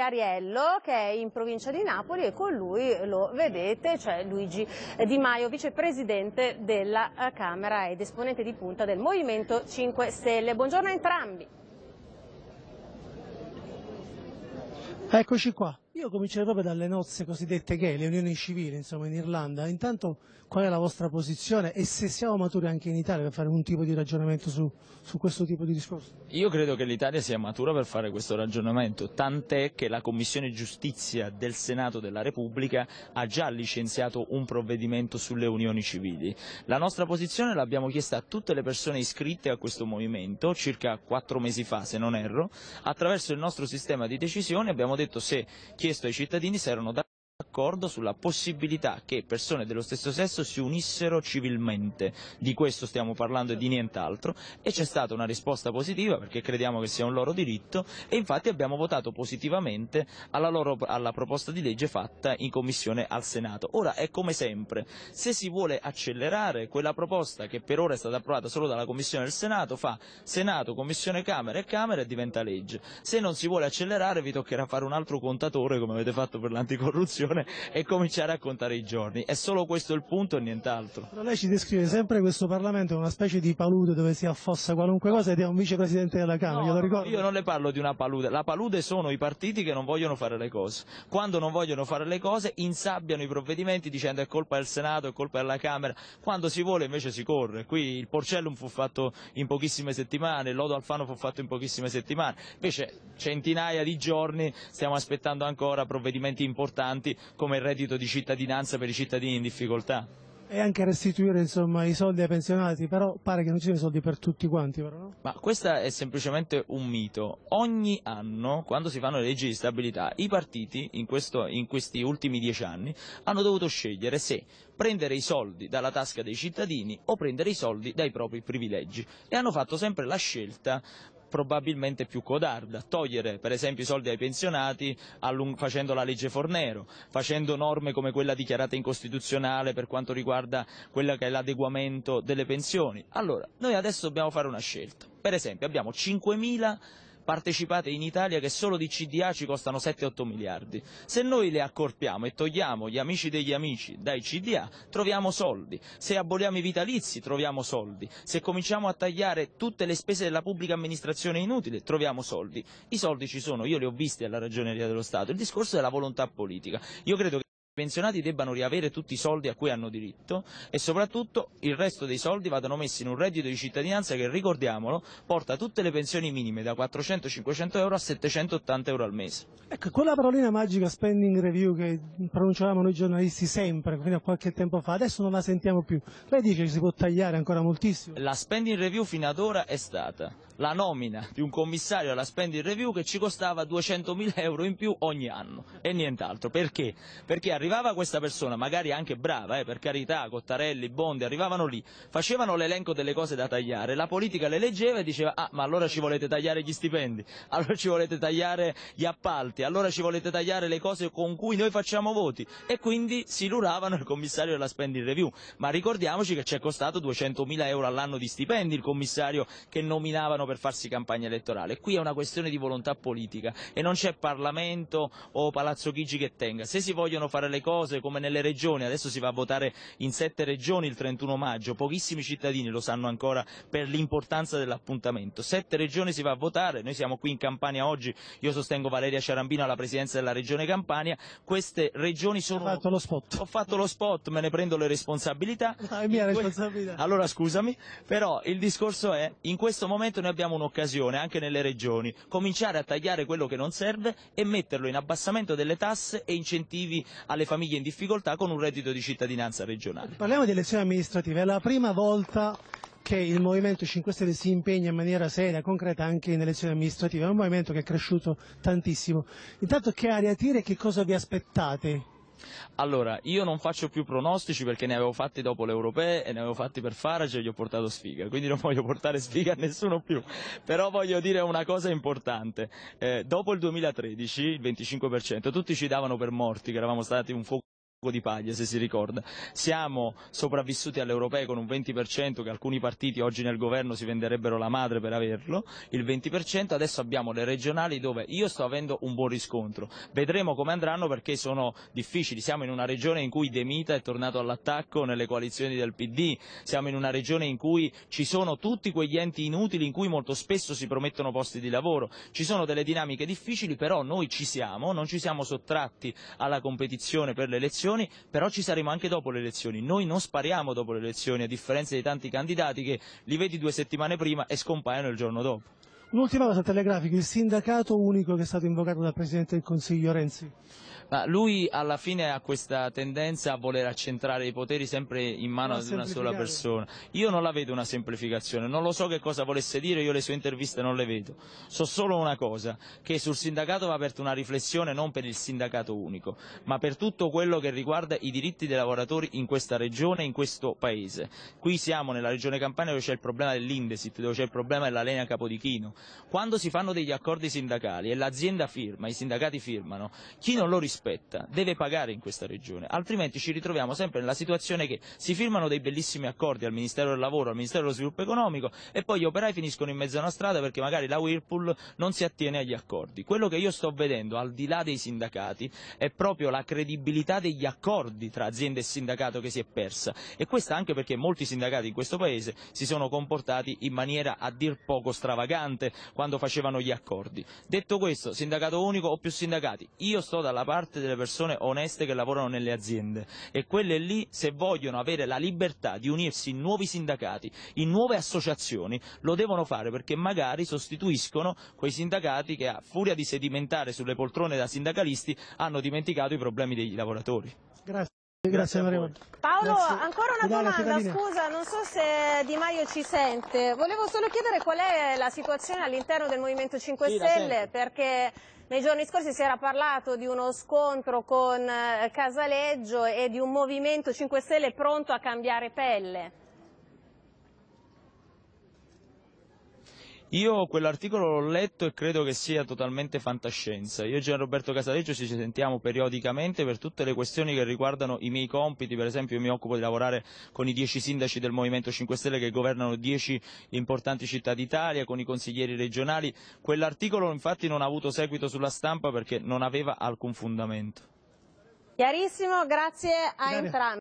Ariello che è in provincia di Napoli e con lui lo vedete, cioè Luigi Di Maio, vicepresidente della Camera ed esponente di punta del Movimento 5 Stelle. Buongiorno a entrambi. Eccoci qua. Io comincerei proprio dalle nozze cosiddette gay, le unioni civili, insomma, in Irlanda. Intanto, qual è la vostra posizione e se siamo maturi anche in Italia per fare un tipo di ragionamento su, su questo tipo di discorso? Io credo che l'Italia sia matura per fare questo ragionamento, tant'è che la Commissione Giustizia del Senato della Repubblica ha già licenziato un provvedimento sulle unioni civili. La nostra posizione l'abbiamo chiesta a tutte le persone iscritte a questo movimento, circa quattro mesi fa se non erro, attraverso il nostro sistema di decisione abbiamo detto se chiesto ai cittadini se erano d'accordo sulla possibilità che persone dello stesso sesso si unissero civilmente. Di questo stiamo parlando e di nient'altro e c'è stata una risposta positiva perché crediamo che sia un loro diritto e infatti abbiamo votato positivamente alla, loro, alla proposta di legge fatta in commissione al Senato. Ora è come sempre, se si vuole accelerare quella proposta che per ora è stata approvata solo dalla commissione del Senato fa Senato, commissione Camera e Camera e diventa legge. Se non si vuole accelerare vi toccherà fare un altro contatore come avete fatto per l'anticorruzione e cominciare a contare i giorni. È solo questo il punto e nient'altro. Però lei ci descrive sempre questo Parlamento come una specie di palude dove si affossa qualunque cosa ed è un vicepresidente della Camera, No, ricordo? Io non le parlo di una palude, la palude sono i partiti che non vogliono fare le cose. Quando non vogliono fare le cose insabbiano i provvedimenti dicendo è colpa del Senato, è colpa della Camera, quando si vuole invece si corre. Qui il Porcellum fu fatto in pochissime settimane, il Lodo Alfano fu fatto in pochissime settimane, invece centinaia di giorni stiamo aspettando ancora provvedimenti importanti come il reddito di cittadinanza per i cittadini in difficoltà. E anche restituire insomma, i soldi ai pensionati, però pare che non ci siano soldi per tutti quanti, però, no? Ma questo è semplicemente un mito. Ogni anno, quando si fanno le leggi di stabilità, i partiti in, questo- in questi ultimi dieci anni hanno dovuto scegliere se prendere i soldi dalla tasca dei cittadini o prendere i soldi dai propri privilegi e hanno fatto sempre la scelta probabilmente più codarda, togliere per esempio i soldi ai pensionati facendo la legge Fornero, facendo norme come quella dichiarata incostituzionale per quanto riguarda quello che è l'adeguamento delle pensioni. Allora, noi adesso dobbiamo fare una scelta. Per esempio abbiamo 5.000 partecipate in Italia che solo di CDA ci costano 7-8 miliardi. Se noi le accorpiamo e togliamo gli amici degli amici dai CDA, troviamo soldi. Se aboliamo i vitalizi, troviamo soldi. Se cominciamo a tagliare tutte le spese della pubblica amministrazione inutile, troviamo soldi. I soldi ci sono, io li ho visti alla Ragioneria dello Stato. Il discorso è la volontà politica. I pensionati debbano riavere tutti i soldi a cui hanno diritto e soprattutto il resto dei soldi vadano messi in un reddito di cittadinanza che, ricordiamolo, porta tutte le pensioni minime da 400-500 euro a 780 euro al mese. Ecco, quella parolina magica spending review che pronunciavamo noi giornalisti sempre, fino a qualche tempo fa, adesso non la sentiamo più. Lei dice che si può tagliare ancora moltissimo? La spending review fino ad ora è stata la nomina di un commissario alla spending review che ci costava 200.000 euro in più ogni anno e nient'altro. Perché? Perché arrivava questa persona, magari anche brava, eh, per carità, Cottarelli, Bondi, arrivavano lì, facevano l'elenco delle cose da tagliare, la politica le leggeva e diceva ah ma allora ci volete tagliare gli stipendi, allora ci volete tagliare gli appalti, allora ci volete tagliare le cose con cui noi facciamo voti e quindi si luravano il commissario della spending review. Ma ricordiamoci che ci è costato 200.000 euro all'anno di stipendi il commissario che nominavano per farsi campagna elettorale. Qui è una questione di volontà politica e non c'è Parlamento o Palazzo Chigi che tenga. Se si vogliono fare le cose come nelle regioni, adesso si va a votare in sette regioni il 31 maggio, pochissimi cittadini lo sanno ancora per l'importanza dell'appuntamento. Sette regioni si va a votare, noi siamo qui in Campania oggi, io sostengo Valeria Ciarambino alla presidenza della regione Campania, queste regioni sono... fatto lo spot. Ho fatto lo spot, me ne prendo le responsabilità. Ah, è mia responsabilità. Allora scusami, però il discorso è, in questo momento noi abbiamo un'occasione, anche nelle regioni, cominciare a tagliare quello che non serve e metterlo in abbassamento delle tasse e incentivi alle famiglie in difficoltà con un reddito di cittadinanza regionale. Parliamo di elezioni amministrative, è la prima volta che il Movimento 5 Stelle si impegna in maniera seria, concreta anche in elezioni amministrative, è un movimento che è cresciuto tantissimo. Intanto che aria tira e che cosa vi aspettate? Allora, io non faccio più pronostici perché ne avevo fatti dopo le europee e ne avevo fatti per Farage e gli ho portato sfiga, quindi non voglio portare sfiga a nessuno più. Però voglio dire una cosa importante. Eh, dopo il 2013, il 25%, tutti ci davano per morti che eravamo stati un fuoco di paglia, se si ricorda. Siamo sopravvissuti alle europee con un 20% che alcuni partiti oggi nel governo si venderebbero la madre per averlo, il 20%, adesso abbiamo le regionali dove io sto avendo un buon riscontro. Vedremo come andranno perché sono difficili, siamo in una regione in cui De Mita è tornato all'attacco nelle coalizioni del PD, siamo in una regione in cui ci sono tutti quegli enti inutili in cui molto spesso si promettono posti di lavoro, ci sono delle dinamiche difficili, però noi ci siamo, non ci siamo sottratti alla competizione per le elezioni, elezioni, però ci saremo anche dopo le elezioni. Noi non spariamo dopo le elezioni, a differenza di tanti candidati che li vedi due settimane prima e scompaiono il giorno dopo. Un'ultima cosa telegrafica, il sindacato unico che è stato invocato dal Presidente del Consiglio Renzi. Ma lui alla fine ha questa tendenza a voler accentrare i poteri sempre in mano ad una sola persona. Io non la vedo una semplificazione, non lo so che cosa volesse dire, io le sue interviste non le vedo. So solo una cosa, che sul sindacato va aperta una riflessione non per il sindacato unico, ma per tutto quello che riguarda i diritti dei lavoratori in questa regione e in questo paese. Qui siamo nella regione Campania dove c'è il problema dell'Indesit, dove c'è il problema dell'Alenia Capodichino. Quando si fanno degli accordi sindacali e l'azienda firma, i sindacati firmano, chi non lo rispetta deve pagare in questa regione, altrimenti ci ritroviamo sempre nella situazione che si firmano dei bellissimi accordi al Ministero del Lavoro, al Ministero dello Sviluppo Economico e poi gli operai finiscono in mezzo a una strada perché magari la Whirlpool non si attiene agli accordi. Quello che io sto vedendo, al di là dei sindacati, è proprio la credibilità degli accordi tra azienda e sindacato che si è persa. E questa anche perché molti sindacati in questo Paese si sono comportati in maniera a dir poco stravagante quando facevano gli accordi. Detto questo, sindacato unico o più sindacati, io sto dalla parte parte delle persone oneste che lavorano nelle aziende e quelle lì se vogliono avere la libertà di unirsi in nuovi sindacati, in nuove associazioni, lo devono fare perché magari sostituiscono quei sindacati che a furia di sedimentare sulle poltrone da sindacalisti hanno dimenticato i problemi dei lavoratori. Grazie. Grazie, Mario. Paolo, Grazie. ancora una domanda, scusa, non so se Di Maio ci sente. Volevo solo chiedere qual è la situazione all'interno del Movimento 5 sì, Stelle, perché nei giorni scorsi si era parlato di uno scontro con eh, Casaleggio e di un Movimento 5 Stelle pronto a cambiare pelle. Io quell'articolo l'ho letto e credo che sia totalmente fantascienza. Io e Gian Roberto Casaleggio ci sentiamo periodicamente per tutte le questioni che riguardano i miei compiti, per esempio io mi occupo di lavorare con i dieci sindaci del Movimento 5 Stelle che governano dieci importanti città d'Italia, con i consiglieri regionali. Quell'articolo infatti non ha avuto seguito sulla stampa perché non aveva alcun fondamento. Chiarissimo, grazie a entrambi.